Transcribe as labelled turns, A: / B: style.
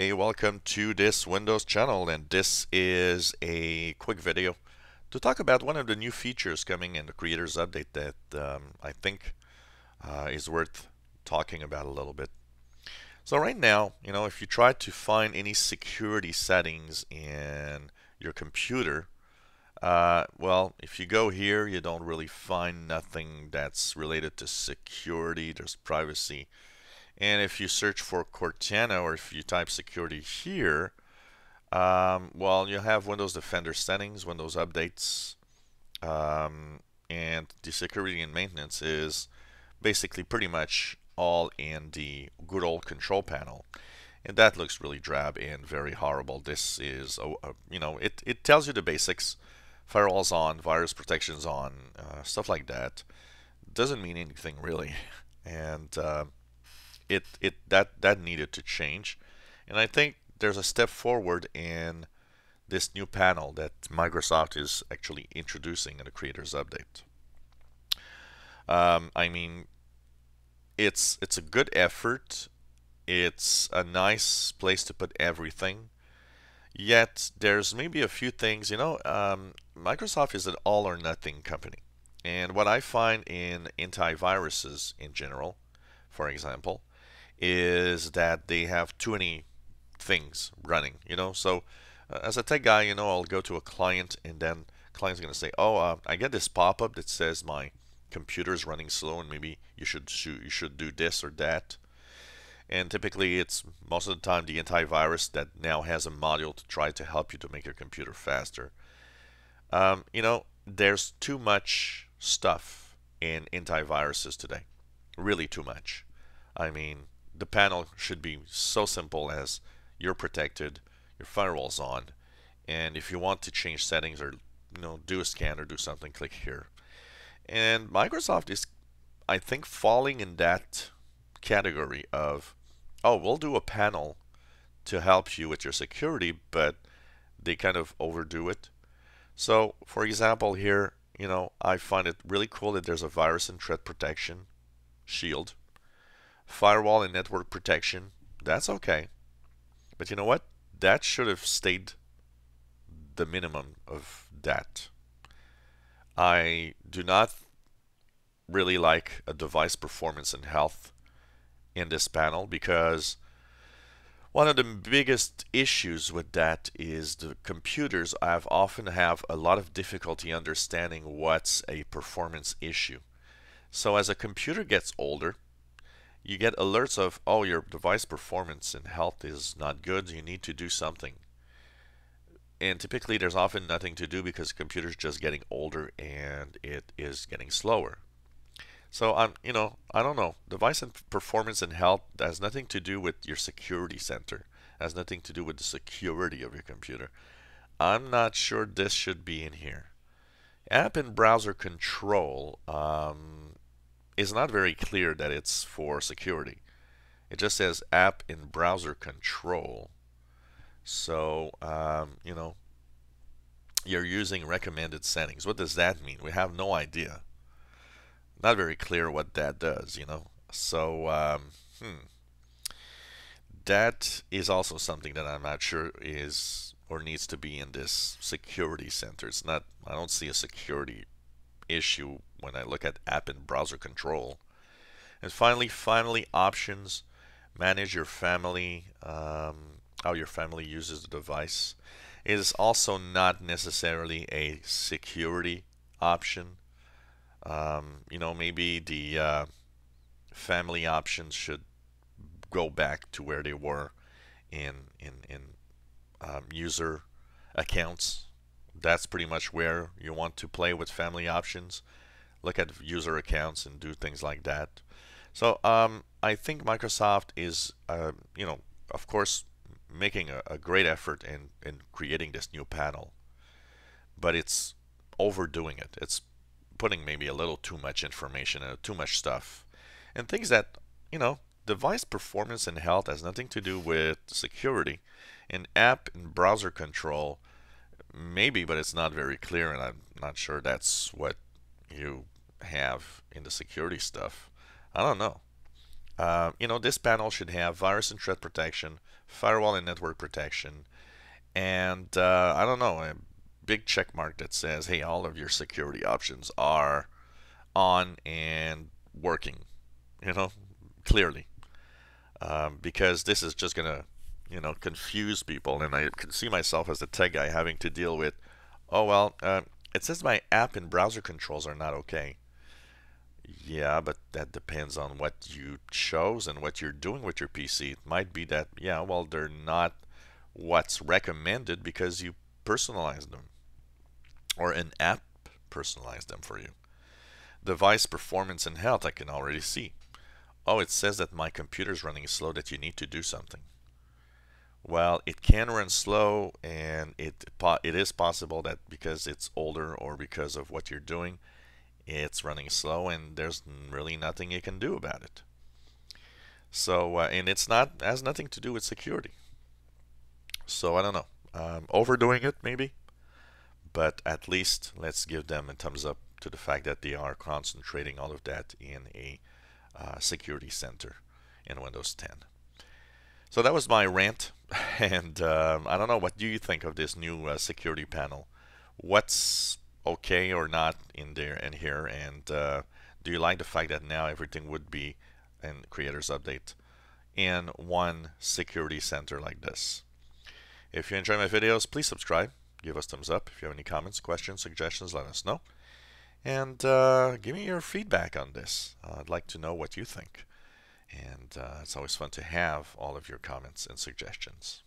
A: Hey, welcome to this Windows channel and this is a quick video to talk about one of the new features coming in the Creators Update that um, I think uh, is worth talking about a little bit. So right now, you know, if you try to find any security settings in your computer, uh, well, if you go here, you don't really find nothing that's related to security. There's privacy. And if you search for Cortana or if you type security here, um, well, you'll have Windows Defender settings, Windows updates, um, and the security and maintenance is basically pretty much all in the good old control panel. And that looks really drab and very horrible. This is, a, a, you know, it, it tells you the basics. Firewalls on, virus protections on, uh, stuff like that. Doesn't mean anything really. And uh, it it that that needed to change, and I think there's a step forward in this new panel that Microsoft is actually introducing in the Creators Update. Um, I mean, it's it's a good effort. It's a nice place to put everything. Yet there's maybe a few things. You know, um, Microsoft is an all or nothing company, and what I find in antiviruses in general, for example, is that they have too many things running, you know. So uh, as a tech guy, you know, I'll go to a client and then client's going to say, "Oh, uh, I get this pop-up that says my computer is running slow and maybe you should you should do this or that." And typically, it's most of the time the antivirus that now has a module to try to help you to make your computer faster. Um, you know, there's too much stuff in antiviruses today. Really too much. I mean, the panel should be so simple as you're protected, your firewall's on, and if you want to change settings or you know do a scan or do something, click here. And Microsoft is, I think, falling in that category of, oh, we'll do a panel to help you with your security, but they kind of overdo it. So, for example, here, you know, I find it really cool that there's a virus and threat protection shield firewall and network protection, that's okay. But you know what? That should have stayed the minimum of that. I do not really like a device performance and health in this panel because one of the biggest issues with that is the computers I've often have a lot of difficulty understanding what's a performance issue. So as a computer gets older, you get alerts of, oh, your device performance and health is not good, you need to do something. And typically there's often nothing to do because the computer's just getting older and it is getting slower. So I'm, you know, I don't know. Device and performance and health has nothing to do with your security center. Has nothing to do with the security of your computer. I'm not sure this should be in here. App and browser control. Um, it's not very clear that it's for security. It just says app in browser control. So, um, you know, you're using recommended settings. What does that mean? We have no idea. Not very clear what that does, you know. So, um, hmm. That is also something that I'm not sure is or needs to be in this security center. It's not, I don't see a security issue when I look at app and browser control. And finally, finally, options. Manage your family, um, how your family uses the device. It is also not necessarily a security option. Um, you know, maybe the uh, family options should go back to where they were in in in um, user accounts that's pretty much where you want to play with family options. Look at user accounts and do things like that. So um, I think Microsoft is, uh, you know, of course, making a, a great effort in, in creating this new panel, but it's overdoing it. It's putting maybe a little too much information and too much stuff and things that, you know, device performance and health has nothing to do with security and app and browser control maybe, but it's not very clear, and I'm not sure that's what you have in the security stuff. I don't know. Uh, you know, this panel should have virus and threat protection, firewall and network protection, and uh, I don't know, a big check mark that says, hey, all of your security options are on and working, you know, clearly. Um, because this is just going to, you know, confuse people. And I can see myself as a tech guy having to deal with, oh, well, uh, it says my app and browser controls are not okay. Yeah, but that depends on what you chose and what you're doing with your PC. It might be that, yeah, well, they're not what's recommended because you personalized them or an app personalized them for you. Device performance and health, I can already see. Oh, it says that my computer's running slow, that you need to do something. Well, it can run slow, and it it is possible that because it's older or because of what you're doing, it's running slow, and there's really nothing you can do about it. So, uh, and it's not has nothing to do with security. So I don't know, um, overdoing it maybe, but at least let's give them a thumbs up to the fact that they are concentrating all of that in a uh, security center in Windows 10. So that was my rant, and um, I don't know. What do you think of this new uh, security panel? What's okay or not in there and here? And uh, do you like the fact that now everything would be in Creators Update in one security center like this? If you enjoy my videos, please subscribe. Give us thumbs up. If you have any comments, questions, suggestions, let us know. And uh, give me your feedback on this. Uh, I'd like to know what you think. And uh, it's always fun to have all of your comments and suggestions.